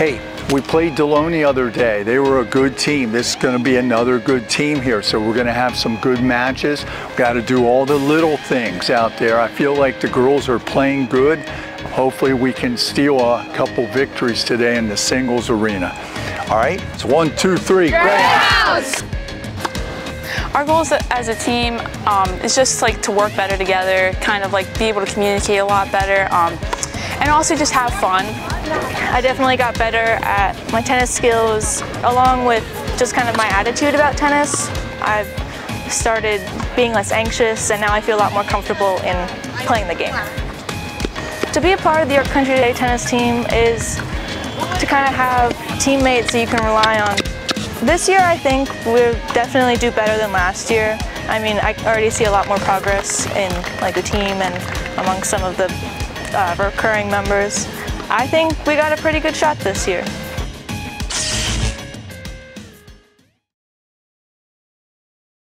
Hey, we played Delone the other day. They were a good team. This is going to be another good team here. So we're going to have some good matches. We've got to do all the little things out there. I feel like the girls are playing good. Hopefully we can steal a couple victories today in the singles arena. All right, it's one, two, three. Greyhounds! Our goals as a team um, is just like to work better together, kind of like be able to communicate a lot better, um, and also just have fun. I definitely got better at my tennis skills, along with just kind of my attitude about tennis. I've started being less anxious, and now I feel a lot more comfortable in playing the game. To be a part of the York Country Day tennis team is to kind of have teammates that you can rely on. This year I think we'll definitely do better than last year. I mean, I already see a lot more progress in like the team and among some of the uh, recurring members. I think we got a pretty good shot this year.